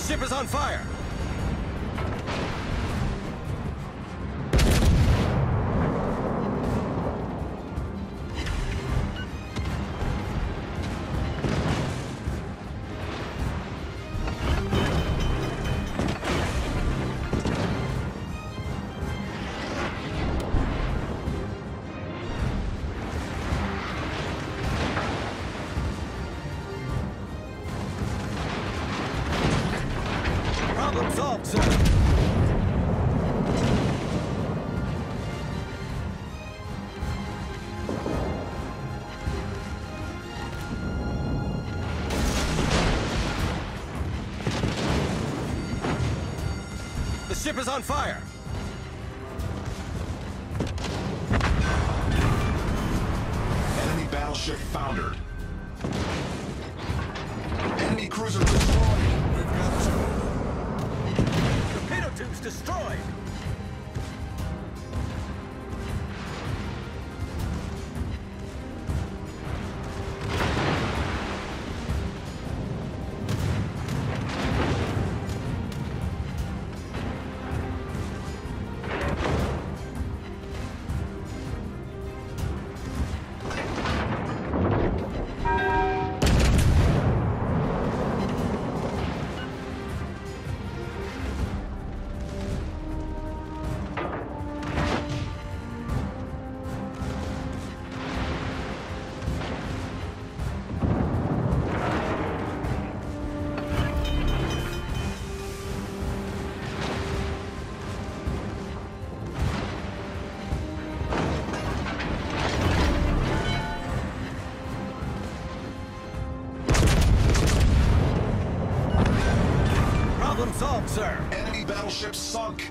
ship is on fire! Ship is on fire! Enemy battleship foundered. Enemy cruiser destroyed. We've got to. Torpedo tubes destroyed! Solved, sir. Enemy battleship sunk.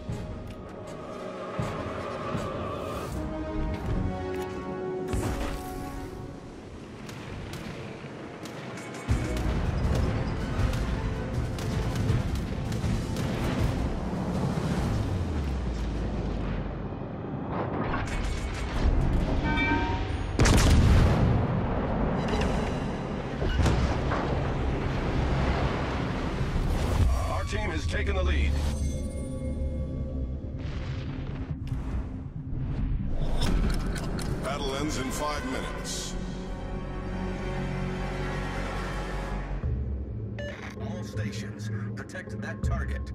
Taken the lead. Battle ends in five minutes. All stations, protect that target.